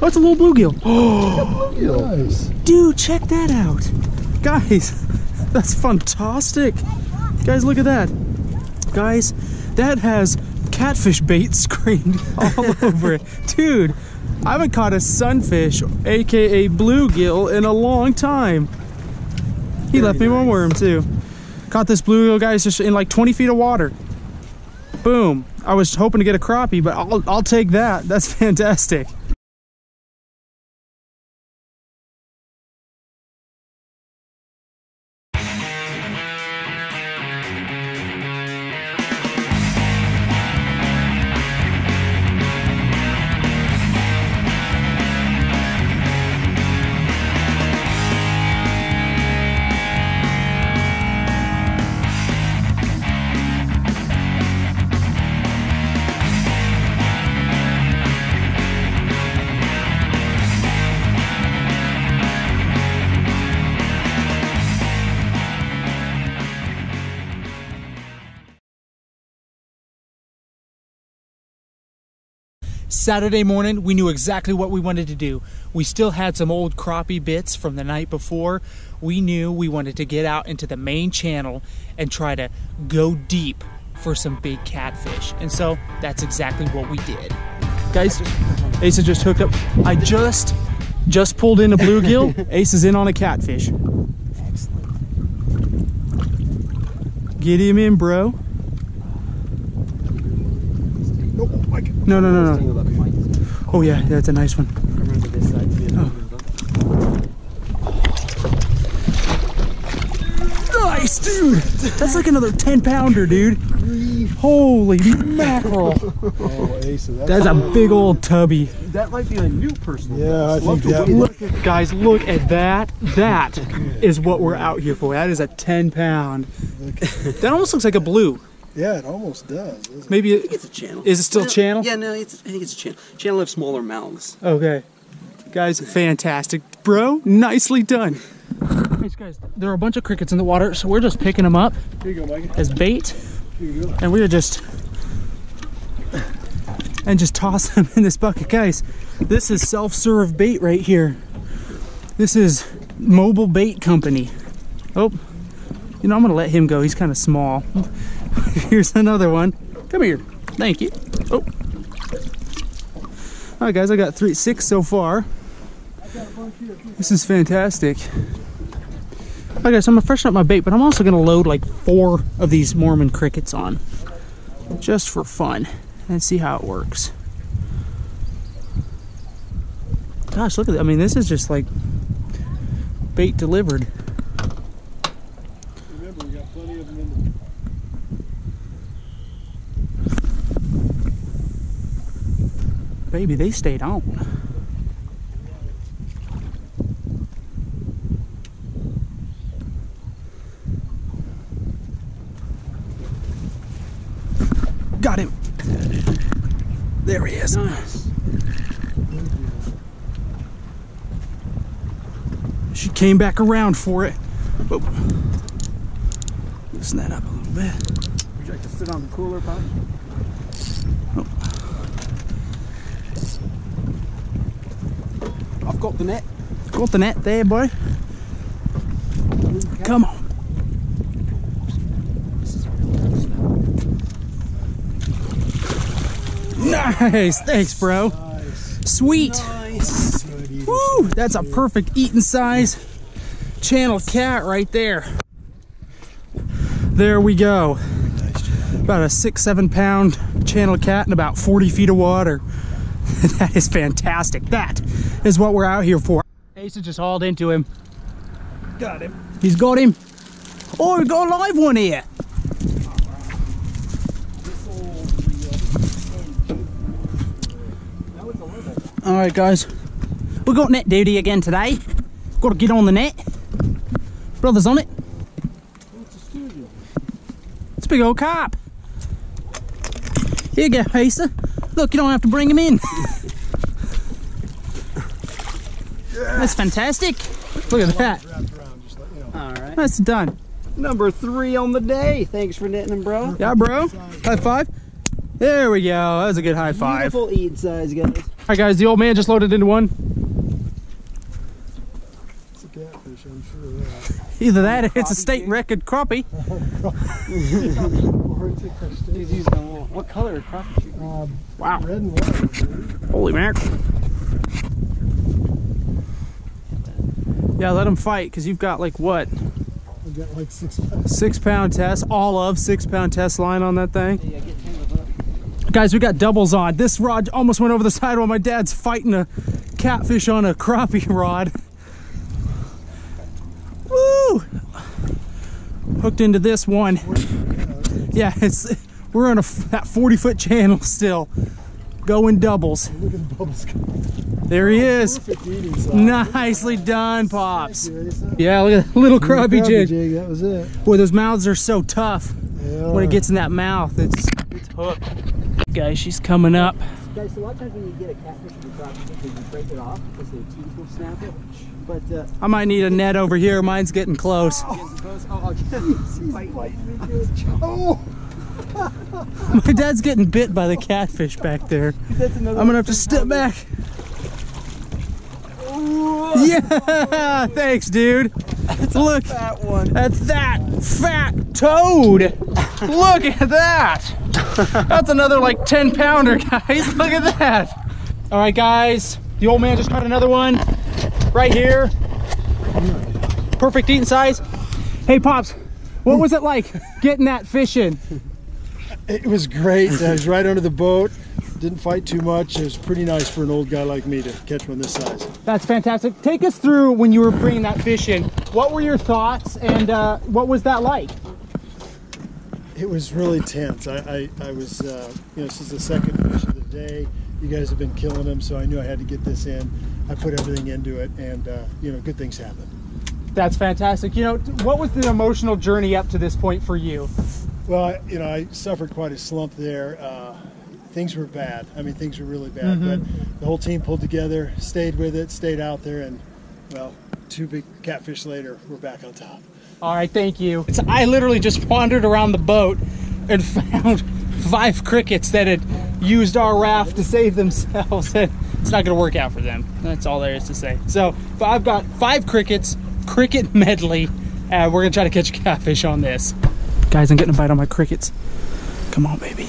Oh, it's a little bluegill. Nice. Dude, check that out. Guys, that's fantastic. Guys, look at that. Guys, that has catfish bait screened all over it. Dude, I haven't caught a sunfish, aka bluegill, in a long time. He left me one worm too. Caught this bluegill, guys, just in like 20 feet of water. Boom. I was hoping to get a crappie, but I'll, I'll take that. That's fantastic. Saturday morning, we knew exactly what we wanted to do. We still had some old crappie bits from the night before. We knew we wanted to get out into the main channel and try to go deep for some big catfish. And so that's exactly what we did. Guys, Asa just hooked up. I just just pulled in a bluegill. Ace is in on a catfish. Get him in, bro. Oh. No, no, no, no. Oh yeah, that's a nice one. Oh. Nice, dude. That's like another 10 pounder, dude. Holy mackerel. Oh, Asa, that's, That's a big old tubby. That might be a new personal. yeah, I best. think Love to that. weigh Look, guys, look at that. That is what we're out here for. That is a 10 pound. That almost looks like a blue. Yeah, it almost does. doesn't it? Maybe it, It's a channel. Is it still No, channel? Yeah, no, it's, I think it's a channel. Channel have smaller mouths. Okay. Guys, fantastic. Bro, nicely done. Thanks, guys. There are a bunch of crickets in the water, so we're just picking them up Here you go, Mikey. as bait, Here you go. and we are just and just toss them in this bucket. Guys, this is self-serve bait right here. This is Mobile Bait Company. Oh, you know, I'm gonna let him go. He's kind of small. Here's another one. Come here. Thank you. Oh. All right, guys, I got three, six so far. This is fantastic. Okay, so I'm gonna freshen up my bait, but I'm also gonna load like four of these Mormon crickets on, just for fun, and see how it works. Gosh, look at that! I mean, this is just like bait delivered. Remember, we got plenty of them in Baby, they stayed on. Got him. There he is. Nice. She came back around for it. Oh. Loosen that up a little bit. Would you like to sit on the cooler pouch? I've got the net. Got the net there, boy. Come on. Nice. Thanks, bro. Nice. Sweet. Nice. Woo, that's a perfect eating size channel cat right there. There we go. About a six, seven pound channel cat in about 40 feet of water. that is fantastic. That is what we're out here for. Ace just hauled into him. Got him. He's got him. Oh, we got a live one here. All right, guys. We got net duty again today. Got to get on the net. Brother's on it. It's a big old carp. Here you go, Asa. Look, you don't have to bring him in. That's fantastic. Look at that. Wrapped around, just let you know. All right. That's done. Number three on the day. Thanks for netting them, bro. Yeah, bro. High five. There we go. That was a good high five. Beautiful eat size, guys. All right, guys, the old man just loaded into one. It's a catfish, I'm sure that. Either that, or it's a state record crappie. Or it's a crustacean. He's using a little- What color crappie shoot? Um, Wow. red and white. dude. Holy mackerel. Yeah, let them fight because you've got like what? I've got like six pounds. Six pound test, all of six pound test line on that thing. Yeah, get. Guys, we got doubles on. This rod almost went over the side while my dad's fighting a catfish on a crappie rod. Woo! Hooked into this one. Yeah, it's we're on a f- that 40 foot channel still, going doubles. Look at the bubbles. There he is. Oh, perfect eating size. Nicely done, pops. Thank you, Asa. Yeah, look at that little crappie Crappie jig. That was it. Boy, those mouths are so tough. When it gets in that mouth, it's it's hooked. Guys, she's coming up. Guys, so a lot of times when you get a catfish with a crappie, you break it off because their teeth will snap it. But uh, I might need a net over here. Mine's getting close. against oh, I'll get He's fighting me good. Oh! My dad's getting bit by the catfish back there. I'm gonna have to step back. Yeah, thanks, dude. Look, That one. that's that fat toad. Look at that. That's another like 10 pounder, guys. Look at that. All right, guys. The old man just caught another one right here. Perfect eating size. Hey, Pops, what was it like getting that fish in? It was great. I was right under the boat. Didn't fight too much. It was pretty nice for an old guy like me to catch one this size. That's fantastic. Take us through when you were bringing that fish in. What were your thoughts and uh, what was that like? It was really tense. I, I, I was, uh, you know, this is the second fish of the day. You guys have been killing them, so I knew I had to get this in. I put everything into it, and uh, you know, good things happen. That's fantastic. You know, what was the emotional journey up to this point for you? Well, I, you know, I suffered quite a slump there. Uh, things were bad. I mean, things were really bad. But the whole team pulled together, stayed with it, stayed out there, and well, two big catfish later, we're back on top. All right, thank you. It's, I literally just wandered around the boat and found five crickets that had used our raft to save themselves. And it's not going to work out for them. That's all there is to say. So, but I've got five crickets, cricket medley. Uh, we're going to try to catch a catfish on this. Guys, I'm getting a bite on my crickets. Come on, baby.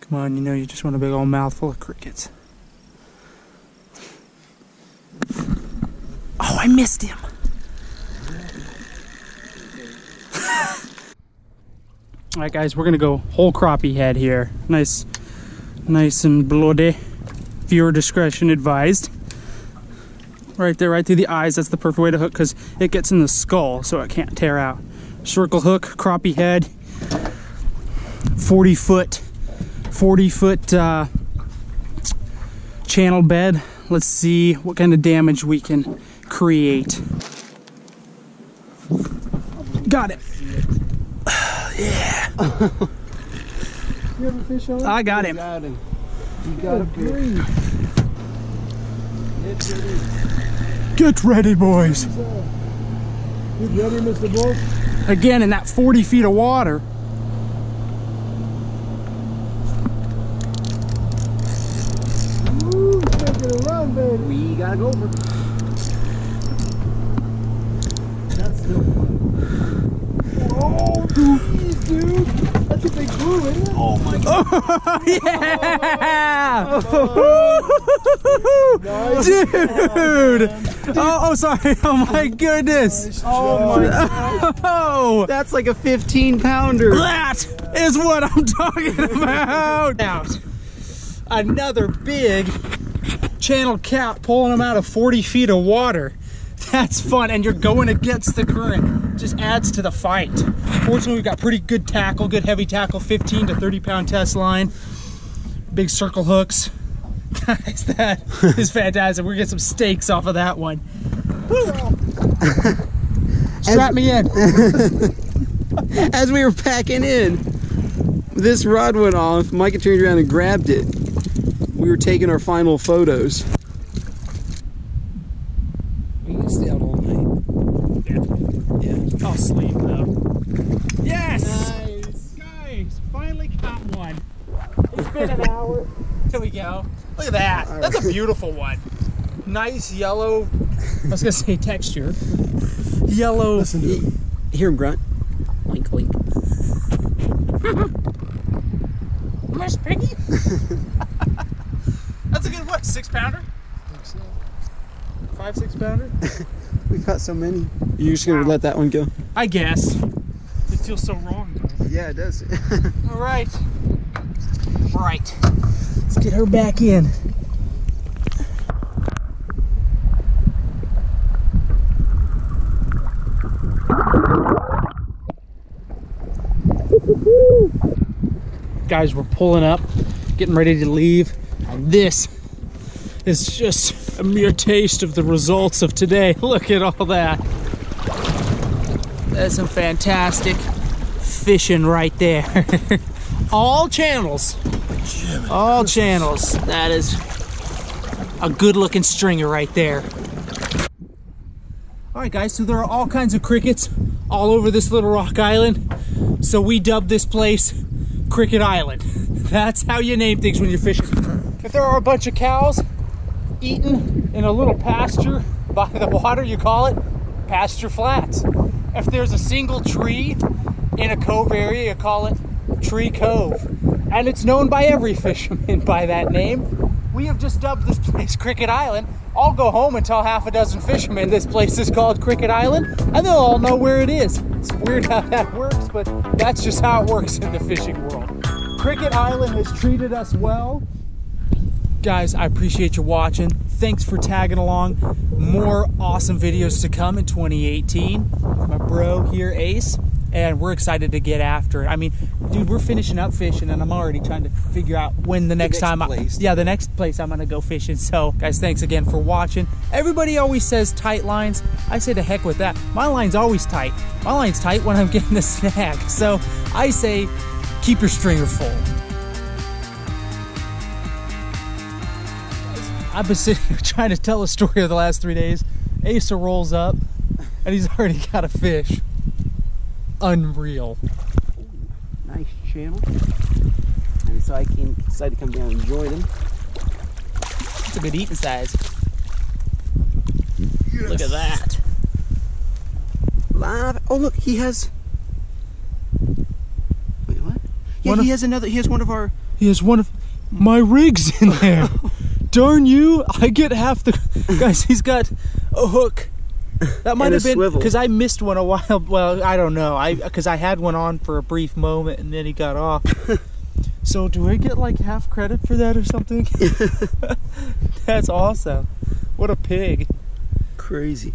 Come on, you know you just want a big old mouthful of crickets. Oh, I missed him. All right, guys, we're gonna go whole crappie head here. Nice, nice and bloody. Viewer discretion advised. Right there, right through the eyes. That's the perfect way to hook because it gets in the skull, so it can't tear out. Circle hook, crappie head. 40 foot 40 foot uh, channel bed. Let's see what kind of damage we can create. Got it. You have a fish on? I got him. Got him. You got a fish. Grief. Get ready, boys. You ready, Mr. Bolt? Again, in that 40 feet of water. Woo, making a run, baby. We gotta go for That's still fun. Oh, geez, dude. That's a big blue, isn't it? Oh, my God. Oh, yeah! Nice. Dude! Oh, oh, sorry. Oh my goodness. Oh, my Oh, That's like a 15 pounder. that is what I'm talking about. Out. Another big channel cat pulling them out of 40 feet of water. That's fun, and you're going against the current. Just adds to the fight. Fortunately, we've got pretty good tackle, good heavy tackle, 15 to 30 pound test line, big circle hooks. Guys, that is fantastic. We're gonna get some steaks off of that one. Strap me in. As we were packing in, this rod went off. Micah turned around and grabbed it. We were taking our final photos. We can stay out all night. I'll sleep though. Yes! Nice. Guys, finally caught one. It's been an hour. Here we go. Look at that. That's a beautiful one. Nice yellow, I was gonna say texture. Yellow. Listen to it. Hear him grunt. Wink, wink. Miss Piggy. That's a good what? Six pounder? Five, six pounder? We caught so many. You're just gonna Wow. let that one go? I guess. It feels so wrong though. Yeah, it does. All right. Right. Let's get her back in. Guys, we're pulling up, getting ready to leave, and this is just a mere taste of the results of today. Look at all that. That's some fantastic fishing right there. all channels. All channels. That is a good looking stringer right there. All right, guys, so there are all kinds of crickets all over this little rock island. So we dubbed this place Cricket Island. That's how you name things when you're fishing. If there are a bunch of cows eating in a little pasture by the water, you call it pasture flats. If there's a single tree in a cove area, you call it Tree Cove. And it's known by every fisherman by that name. We have just dubbed this place Cricket Island. I'll go home and tell half a dozen fishermen this place is called Cricket Island, and they'll all know where it is. It's weird how that works, but that's just how it works in the fishing world. Cricket Island has treated us well. Guys, I appreciate you watching. Thanks for tagging along. More awesome videos to come in 2018. My bro here, Ace, and we're excited to get after it. I mean, dude, we're finishing up fishing, and I'm already trying to figure out when the next, next time. I, place. yeah, the next place I'm gonna go fishing. So, guys, thanks again for watching. Everybody always says tight lines. I say to heck with that. My line's always tight. My line's tight when I'm getting a snag. So I say, keep your stringer full. I've been sitting here trying to tell a story of the last three days. Asa rolls up, and he's already got a fish. Unreal. nice channel. And so I came, decided to come down and join him. It's a good eating size. Look at that. Live. Oh look, he has. Wait, what? Yeah, One he of- has another. He has one of our. He has one of my rigs in there. Darn you! I get half the guys. He's got a hook. That might have been because I missed one a while. Well, I don't know. I because I had one on for a brief moment and then he got off. so do I get like half credit for that or something? That's awesome. What a pig. Crazy.